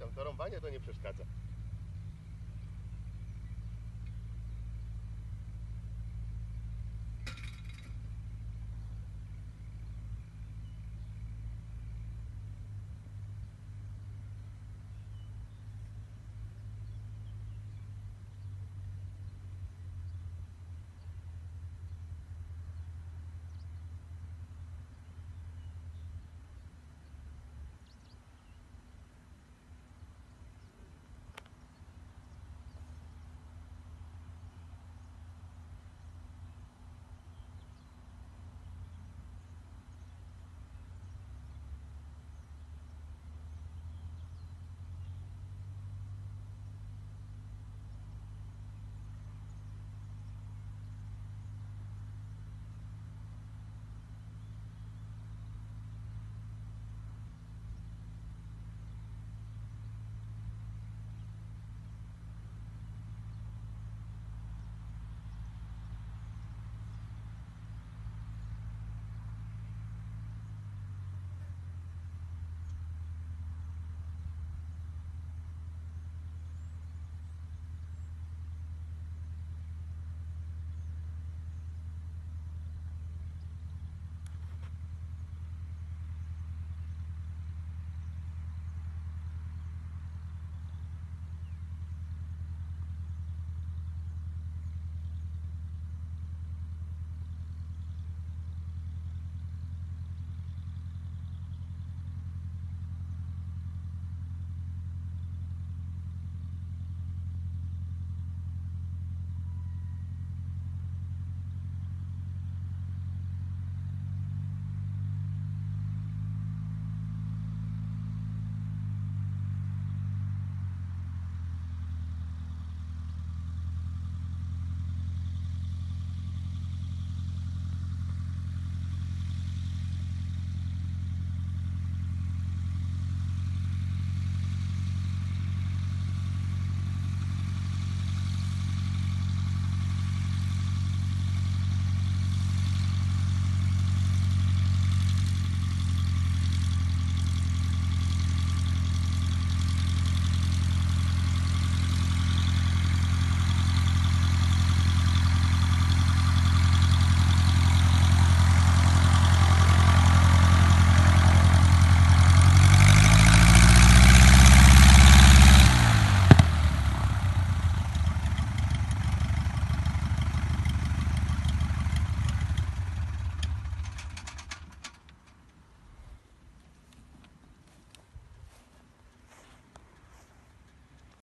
tam to rąbanie to nie przeszkadza.